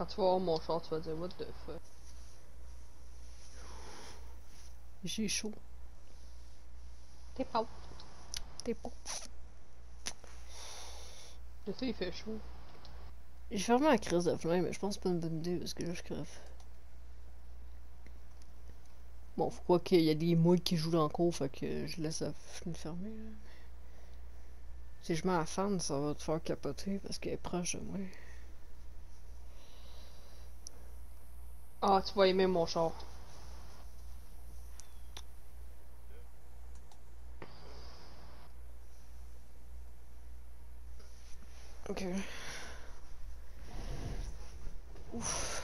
Quand tu vas voir mon char, tu vas dire what the fuck? J'ai chaud. T'es pas. T'es pas. Le thé il fait chaud. J'ai fermé la crise de flingue, mais je pense que c'est pas une bonne idée parce que là je crève. Bon, faut quoi qu'il y a des mouilles qui jouent dans le cours, fait que je laisse la fenêtre fermée. là. Si je mets la fan, ça va te faire capoter parce qu'elle est proche de moi. Ah, tu vas aimer mon char. Ok. Ouf.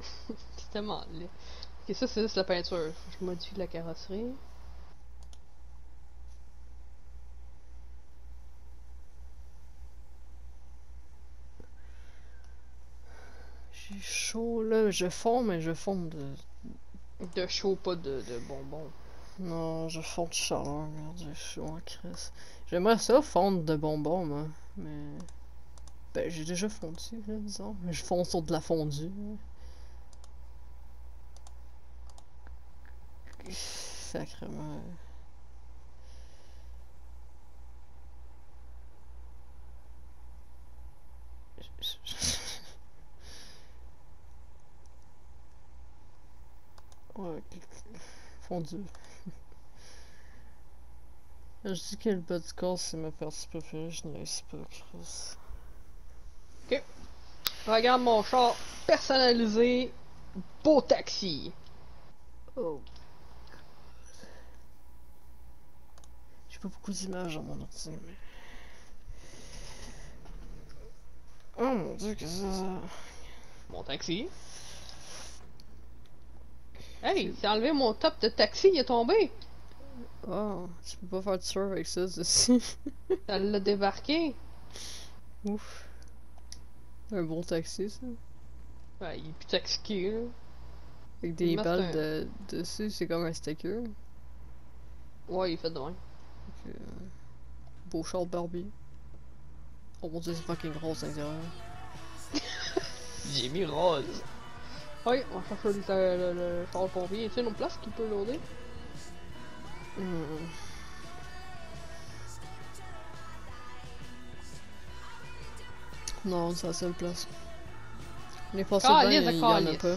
C'est tellement laid. Ok, ça c'est juste la peinture. Faut que je modifie la carrosserie. J'ai chaud là, je fonds, mais je fonds de. De chaud, pas de, de bonbons. Non, je fonds de chaleur, merde, j'ai chaud en crise. J'aimerais ça fondre de bonbons, moi, mais. Ben, j'ai déjà fondu, là, disons. Mais je fonds sur de la fondue. Sacrement. Ouais, fondu. Je dis que le bas du corps c'est ma partie préférée, je ne sais pas, Chris. Regarde mon char personnalisé. Beau taxi. Oh. J'ai pas beaucoup d'images dans mon ordi, mais. Oh mon dieu, que ça. Mon taxi. Hey, c'est enlevé mon top de taxi, il est tombé. Oh, tu peux pas faire de surf avec ça, ceci. Ça l'a débarqué. Ouf. Un bon taxi, ça. Ouais, il est plus taxiqué, là. Avec des balles de, dessus, c'est comme un sticker. Ouais, il fait de loin. Puis, euh, beau char Barbie. Oh mon dieu, c'est fucking rose à l'intérieur. J'ai mis rose. Oui, on va chercher le, le, le char pompier. Tu sais, une place qui peut loader? Hmm. Non, c'est la seule place. On est passé Calice bien, de il y en a pas.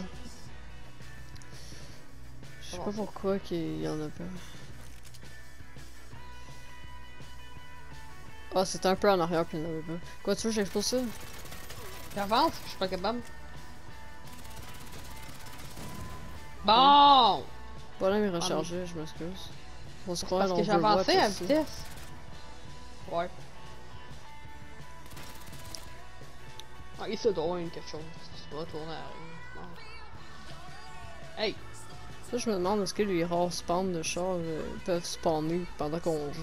Je sais pas pourquoi qu'il y en a pas. Ah, c'était un peu en arrière puis il y en avait pas. Quoi, tu veux, j'explose ça? J'avance, je suis pas capable. Bon! Voilà, mais rechargé, je m'excuse. On se croit Parce que Overwatch j'avançais à vitesse. Ouais. Ah, il se doit une quelque chose. Tu vas tourner à... Hey! Ça, je me demande est-ce que les rares spawns de chars euh, peuvent spawner pendant qu'on joue?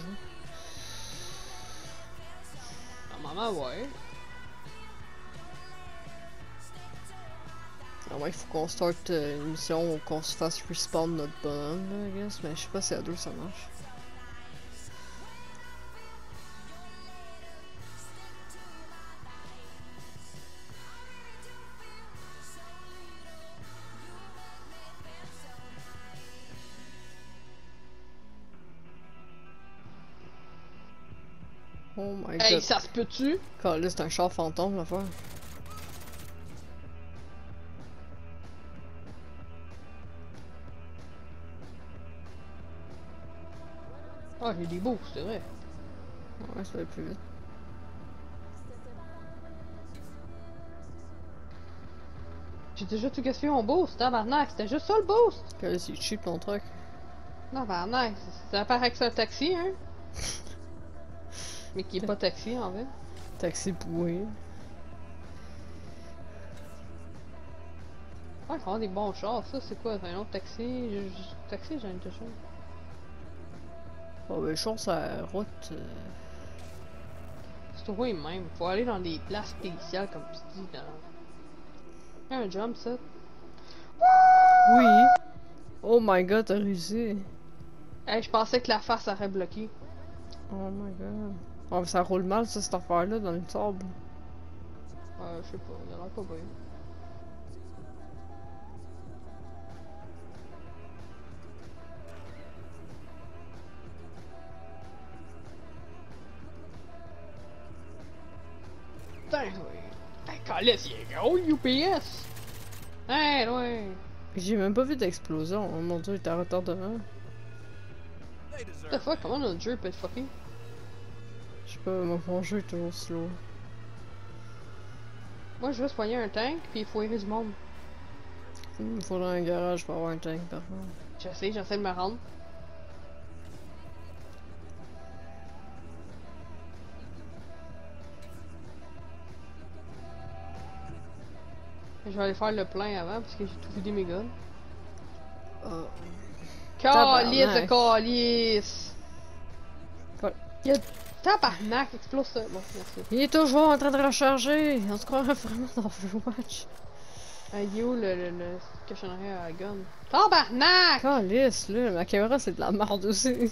Normalement, ouais. Ah ouais, il faut qu'on starte euh, une mission où qu'on se fasse respawn notre bonhomme, là, I guess. Mais je sais pas si à deux ça marche. Oh my Hey, god. ça se peut-tu? C'est un char fantôme l'affaire. Ah, j'ai des boosts, c'est vrai. Ouais, ça va plus vite. J'ai déjà tout gaspillé mon boost, tabarnak. C'était juste ça le boost. Calais, c'est cheap ton truc. Tabarnak. Ça paraît que c'est un taxi, hein? Mais qui est pas taxi, en fait. Taxi pourri. Ouais, ils des bons chars, ça, c'est quoi? C'est un autre taxi? Je- je- Taxi, j'ai une chose. Oh, ben, je pense à la route. euh, C'est trouvé même. Faut aller dans des places spéciales, comme tu dis, dans... Un jump, ça. Oui! Oh my god, t'as réussi. Hey, je pensais que la face aurait bloqué. Oh my god. Oh, mais ça roule mal, ça, cette affaire-là, dans le sable. Euh, je sais pas, il a l'air pas bien. Oui. Hey, il est gros, le UPS! Hey, ouais! J'ai même pas vu d'explosion. Oh mon dieu, il était en retard devant. What the fuck, comment notre jeu peut être fucké? Je sais pas, mon, jeu est toujours slow. Moi, je veux soigner un tank, puis il faut errer du monde. Il me faudrait un garage pour avoir un tank, par contre. Je sais, j'essaie de me rendre. Je vais aller faire le plein avant parce que j'ai tout vidé mes guns. Oh. Calice de calice! Quoi? Il y a tabarnak, explose ça. Bon, merci. Il est toujours en train de recharger! On se croirait vraiment dans Overwatch. Euh, il est où le, le, le cochonnerie à gun? Tabarnak! Calice, là, ma caméra c'est de la merde aussi.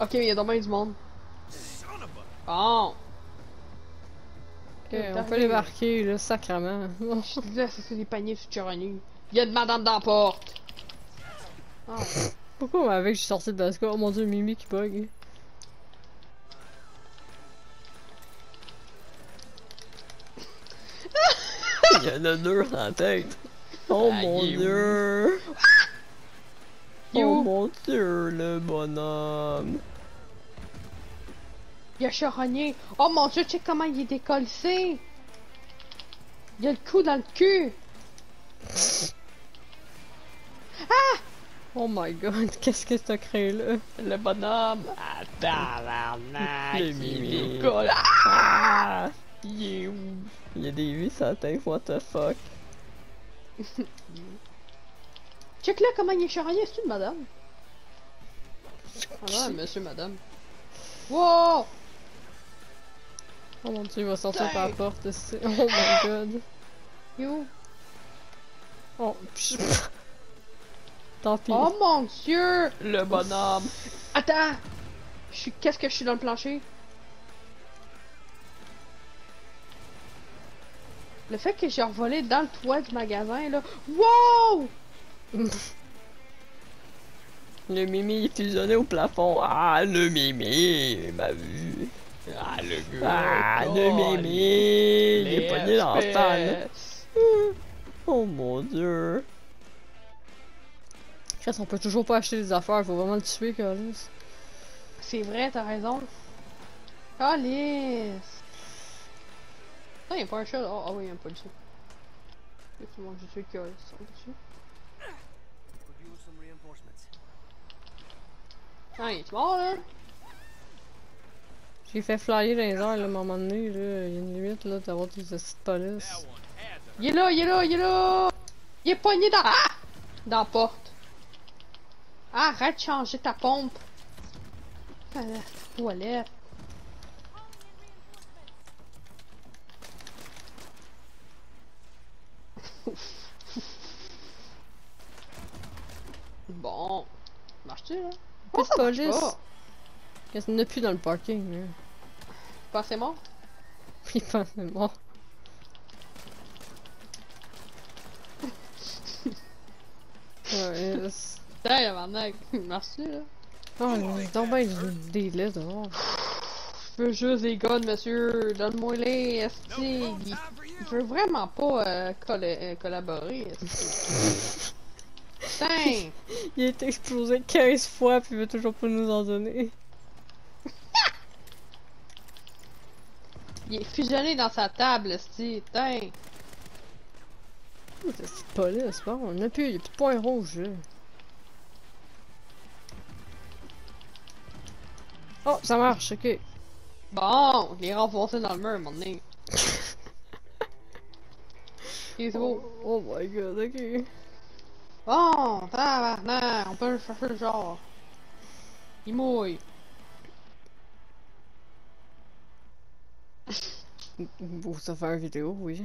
Ok, il y a dommage du monde. Bon! Ok, on peut les marquer, là, sacrement. Je te disais, c'est des paniers sur Chironi. Il y a de madame dans la porte! Ah, Pourquoi, moi, avec, je suis sorti de la score? Oh mon dieu, Mimi qui bug. Il y en a deux dans la tête. Oh Ah, mon dieu. Est Oh mon dieu, le bonhomme. Il a Charonnier. Oh mon dieu, check comment il est décollé. Il a le coup dans le cul. Oh my god, qu'est-ce que t'as créé là? Le bonhomme. Ah, tabarnak. Il mimi. décolle. Ah! Il est où? Il y a des vis sur la tête, what the fuck? Check là comment il est Charonnier. C'est une madame? Ah ouais, monsieur, madame. Wow! Oh mon dieu, il va sortir par la porte ici. Oh my god. Où? Oh, Tant pis. Oh mon dieu! Le bonhomme. Attends! Je suis. Qu'est-ce que je suis dans le plancher? Le fait que j'ai revolé dans le toit du magasin là. Wow! Le mimi est fusionné au plafond. Ah, le mimi, il m'a vu. Ah le Ah, le mimi, il est pogné dans la salle. Oh mon dieu. Chris, on peut toujours pas acheter des affaires, faut vraiment le tuer, Carlis. C'est vrai, t'as raison. Alice! Ah, y'a pas un chat. Oh, ah oui, y'a pas dessus. C'est moi, je suis curieux. dessus. Could use some reinforcements. Ah, il est mort là? J'ai fait flyer dans les airs, là, à un moment donné, là. Il y a une limite, là, d'avoir des police. One had the Il est là, il est là, il est là! Il est pogné dans. Ah! Dans la porte. Arrête de changer ta pompe. Ah, toilette. bon. Marche-tu là? Marche police. Qu'est-ce qu'il n'y en a plus dans le parking, là? Pas assez mort? Il pense c'est mort. Ouais, yes. Tiens, tabarnak. Marche-tu là? Oh, il est donc ben des laits dehors. Je veux juste des guns, monsieur. Donne-moi les, esti. il veut vraiment pas euh, colla- euh, collaborer, esti. Putain! Il a été explosé 15 fois puis il veut toujours pas nous en donner. Il est fusionné dans sa table, esti. Putain! Oh, C'est cette police, bon, on a plus, il y a plus de points rouges là. Oh, ça marche, ok. Bon, il est renfoncé dans le mur, moment donné. Il est. Oh, oh my god, ok. Bon, tabarnak, on peut le chercher le genre. Il mouille. Bon, ça fait une vidéo, oui.